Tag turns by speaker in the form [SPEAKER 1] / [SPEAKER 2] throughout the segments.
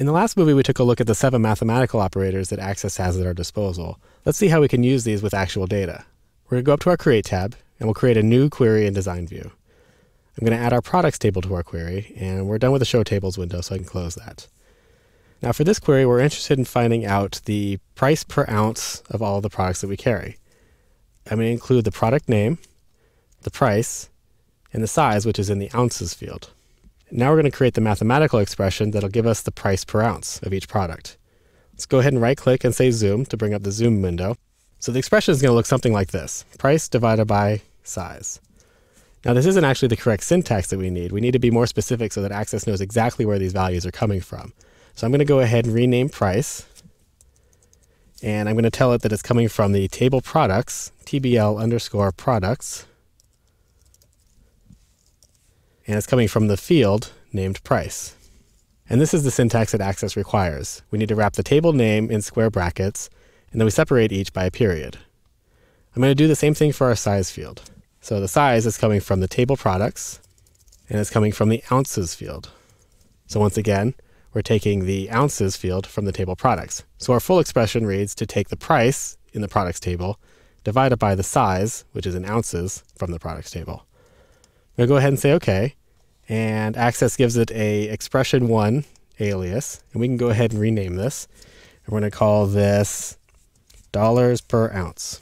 [SPEAKER 1] In the last movie, we took a look at the seven mathematical operators that Access has at our disposal. Let's see how we can use these with actual data. We're going to go up to our Create tab, and we'll create a new query in Design View. I'm going to add our products table to our query, and we're done with the Show Tables window, so I can close that. Now for this query, we're interested in finding out the price per ounce of all the products that we carry. I'm going to include the product name, the price, and the size, which is in the ounces field. Now we're going to create the mathematical expression that'll give us the price per ounce of each product. Let's go ahead and right click and say zoom to bring up the zoom window. So the expression is going to look something like this price divided by size. Now, this isn't actually the correct syntax that we need. We need to be more specific so that Access knows exactly where these values are coming from. So I'm going to go ahead and rename price. And I'm going to tell it that it's coming from the table products, TBL underscore products. And it's coming from the field named price. And this is the syntax that Access requires. We need to wrap the table name in square brackets, and then we separate each by a period. I'm going to do the same thing for our size field. So the size is coming from the table products, and it's coming from the ounces field. So once again, we're taking the ounces field from the table products. So our full expression reads to take the price in the products table divided by the size, which is in ounces, from the products table. We'll go ahead and say OK, and Access gives it a expression1 alias, and we can go ahead and rename this. And we're going to call this dollars per ounce.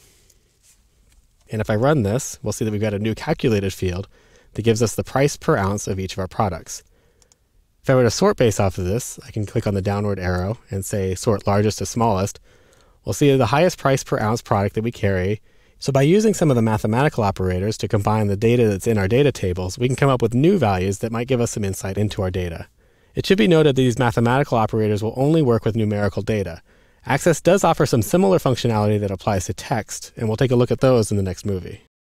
[SPEAKER 1] And if I run this, we'll see that we've got a new calculated field that gives us the price per ounce of each of our products. If I were to sort based off of this, I can click on the downward arrow and say sort largest to smallest. We'll see the highest price per ounce product that we carry. So by using some of the mathematical operators to combine the data that's in our data tables, we can come up with new values that might give us some insight into our data. It should be noted that these mathematical operators will only work with numerical data. Access does offer some similar functionality that applies to text, and we'll take a look at those in the next movie.